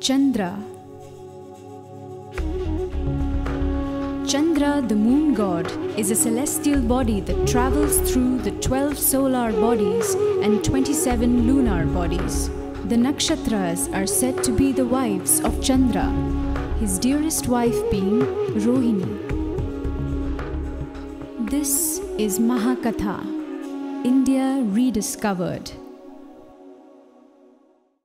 Chandra. Chandra, the moon god, is a celestial body that travels through the 12 solar bodies and 27 lunar bodies. The nakshatras are said to be the wives of Chandra, his dearest wife being Rohini. This is Mahakatha, India rediscovered.